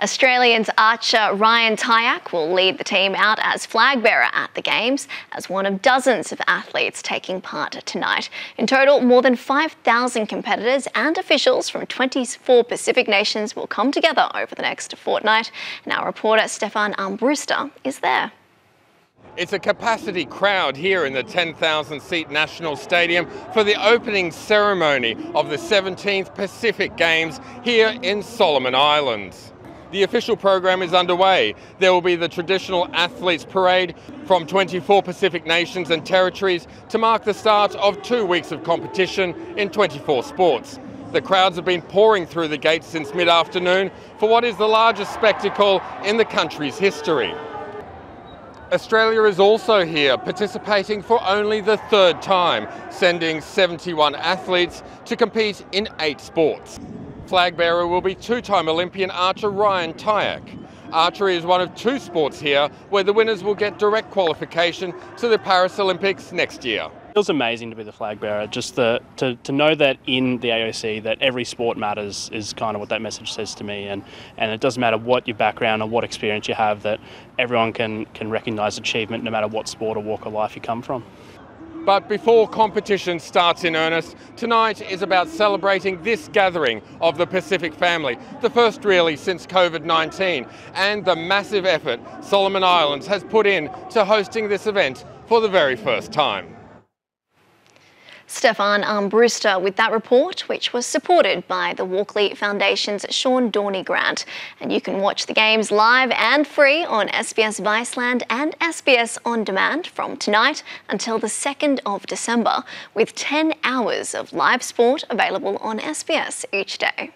Australians archer Ryan Tyack will lead the team out as flag bearer at the Games as one of dozens of athletes taking part tonight. In total, more than 5,000 competitors and officials from 24 Pacific nations will come together over the next fortnight. And our reporter Stefan Armbruster is there. It's a capacity crowd here in the 10,000 seat National Stadium for the opening ceremony of the 17th Pacific Games here in Solomon Islands. The official program is underway. There will be the traditional athletes parade from 24 Pacific nations and territories to mark the start of two weeks of competition in 24 sports. The crowds have been pouring through the gates since mid afternoon for what is the largest spectacle in the country's history. Australia is also here, participating for only the third time, sending 71 athletes to compete in eight sports. Flag bearer will be two-time Olympian archer Ryan Tyack. Archery is one of two sports here where the winners will get direct qualification to the Paris Olympics next year. It was amazing to be the flag bearer. Just the, to, to know that in the AOC that every sport matters is kind of what that message says to me. And, and it doesn't matter what your background or what experience you have, that everyone can, can recognise achievement no matter what sport or walk of life you come from. But before competition starts in earnest, tonight is about celebrating this gathering of the Pacific family, the first really since COVID 19, and the massive effort Solomon Islands has put in to hosting this event for the very first time. Stefan um, Armbruster with that report, which was supported by the Walkley Foundation's Sean Dorney grant. And you can watch the games live and free on SBS Viceland and SBS On Demand from tonight until the 2nd of December, with 10 hours of live sport available on SBS each day.